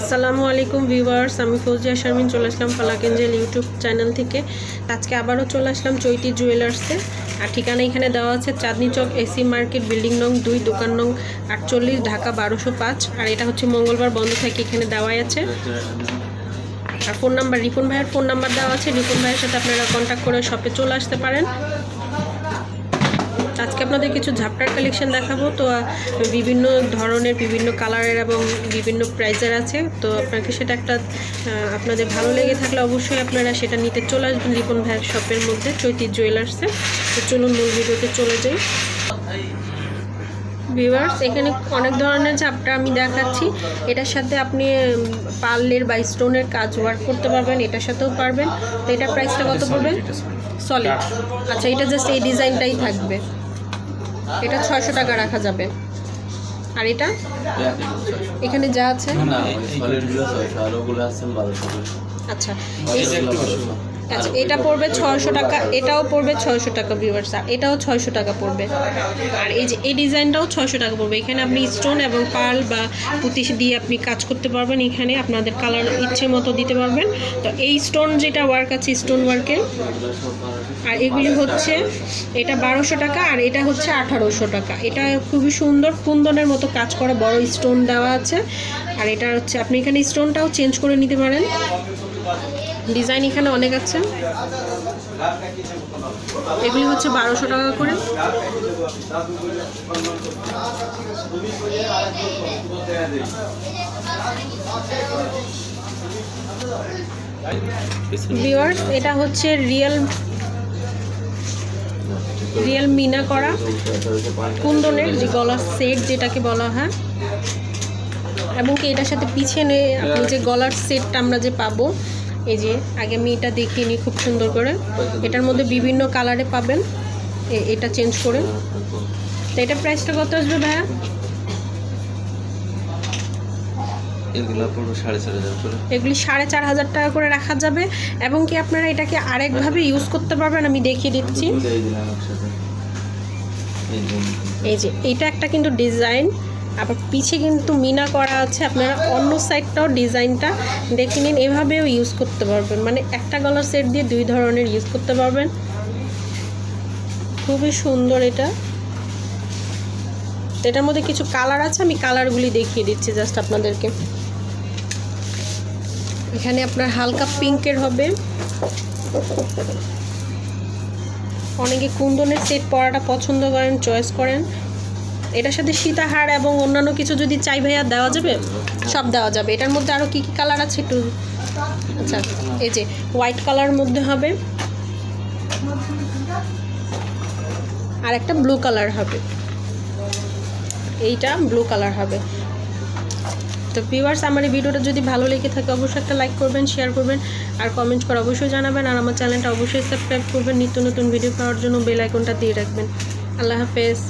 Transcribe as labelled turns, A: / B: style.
A: আসসালামু আলাইকুম ভিউয়ার্স, আমি ফৌজিয়া শারমিন চলে আসলাম ফালাকেঞ্জেল ইউটিউব চ্যানেল থেকে। আজকে আবারও চলে আসলাম চৈতি জুয়েলার্সে। আর ঠিকানা এখানে দেওয়া আছে Chandni Chowk AC market, building নং দুই, দোকান নং আটচল্লিশ, ঢাকা বারোশো পাঁচ। আর এটা হচ্ছে মঙ্গলবার বন্ধ থাকে, এখানে দেওয়াই আছে। আর ফোন নাম্বার, রিপন ভাইয়ের ফোন নাম্বার দেওয়া আছে। রিপন ভাইয়ের সাথে আপনারা কন্ট্যাক্ট করে শপে চলে আসতে পারেন। আজকে আপনাদের কিছু ঝাপটার কালেকশন দেখাবো। তো বিভিন্ন ধরনের বিভিন্ন কালারের এবং বিভিন্ন প্রাইজের আছে। তো আপনাকে সেটা একটা আপনাদের ভালো লেগে থাকলে অবশ্যই আপনারা সেটা নিতে চলে আসবেন রিপন ভাইয়ের শপের মধ্যে চৈতি জুয়েলার্সে তো চলুন মূল ভিডিওতে চলে যাই। ভিউয়ার্স এখানে অনেক ধরনের ঝাপটা আমি দেখাচ্ছি। এটার সাথে আপনি পার্লের বা স্টোনের কাজ ওয়ার্ক করতে পারবেন এটার সাথেও পারবেন। তো এটার প্রাইসটা কত পড়বে? সলিড আচ্ছা এটা জাস্ট এই ডিজাইনটাই থাকবে। এটা ছয়শো টাকা রাখা যাবে আর এটা এখানে যা আছে
B: না সলিডগুলো ছয়শো আর ওগুলো আছে বারোশো
A: আচ্ছা আচ্ছা এটা পড়বে ছয়শো টাকা, এটাও পড়বে ছয়শো টাকা ভিউয়ার্স এটাও ছয়শো টাকা পড়বে। আর এই যে, এই ডিজাইনটাও ছয়শো টাকা পড়বে। এখানে আপনি স্টোন এবং পার্ল বা পুঁতি দিয়ে আপনি কাজ করতে পারবেন। এখানে আপনাদের কালার ইচ্ছে মতো দিতে পারবেন। তো এই স্টোন যেটা ওয়ার্ক আছে স্টোন ওয়ার্কের আর এগুলি হচ্ছে, এটা বারোশো টাকা আর এটা হচ্ছে আঠারোশো টাকা। এটা খুবই সুন্দর, কুন্দনের মতো কাজ করা, বড় স্টোন দেওয়া আছে। আর এটা হচ্ছে, আপনি এখানে স্টোনটাও চেঞ্জ করে নিতে পারেন। ডিজাইন এখানে অনেক আছে। এগুলি হচ্ছে বারোশো টাকা করে। এটা হচ্ছে রিয়েল রিয়েল মিনা করা। কুন্দনের যে গলার সেট যেটাকে বলা হয়। এবং কি এটার সাথে পিছনে আপনি যে গলার সেটটা আমরা যে পাবো এই যে আগে আমি এটা দেখিয়ে নিই খুব সুন্দর করে। এটার মধ্যে বিভিন্ন কালারে পাবেন। এটা চেঞ্জ করে। তো এটার প্রাইসটা কত আসবে ভাইয়া?
B: এগুলো সাড়ে চার হাজার
A: টাকা করে রাখা যাবে। এবং কি আপনারা এটাকে আরেকভাবে ইউজ করতে পারবেন? আমি দেখিয়ে দিচ্ছি।
B: এই যে।
A: এটা একটা কিন্তু ডিজাইন আবার পিছে কিন্তু মিনা করা আছে। আপনারা অন্য সাইডটাও ডিজাইনটা দেখে নিন। এভাবেও ইউজ করতে পারবেন। মানে একটা গলার সেট দিয়ে দুই ধরনের ইউজ করতে পারবেন। খুবই সুন্দর এটা। এটার মধ্যে কিছু কালার আছে, আমি কালারগুলি দেখিয়ে দিচ্ছি জাস্ট আপনাদেরকে। এখানে আপনার হালকা পিঙ্কের হবে। অনেকে কুন্দনের সেট পরাটা পছন্দ করেন চয়েস করেন। এটার সাথে সীতাহার এবং অন্যান্য কিছু যদি চাই ভাইয়া দেওয়া যাবে? সব দেওয়া যাবে। এটার মধ্যে আরও কী কী কালার আছে একটু? আচ্ছা এই যে হোয়াইট কালার মধ্যে হবে। আর একটা ব্লু কালার হবে। এইটা ব্লু কালার হবে। তো ভিউয়ার্স আমার এই ভিডিওটা যদি ভালো লেগে থাকে, অবশ্যই একটা লাইক করবেন শেয়ার করবেন, আর কমেন্ট করে অবশ্যই জানাবেন, আর আমার চ্যানেলটা অবশ্যই সাবস্ক্রাইব করবেন, নিত্য নতুন ভিডিও পাওয়ার জন্য বেল আইকনটা দিয়ে রাখবেন। আল্লাহ হাফেজ।